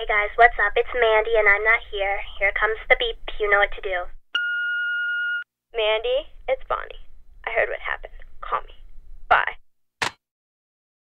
Hey guys, what's up? It's Mandy and I'm not here. Here comes the beep. You know what to do. Mandy, it's Bon.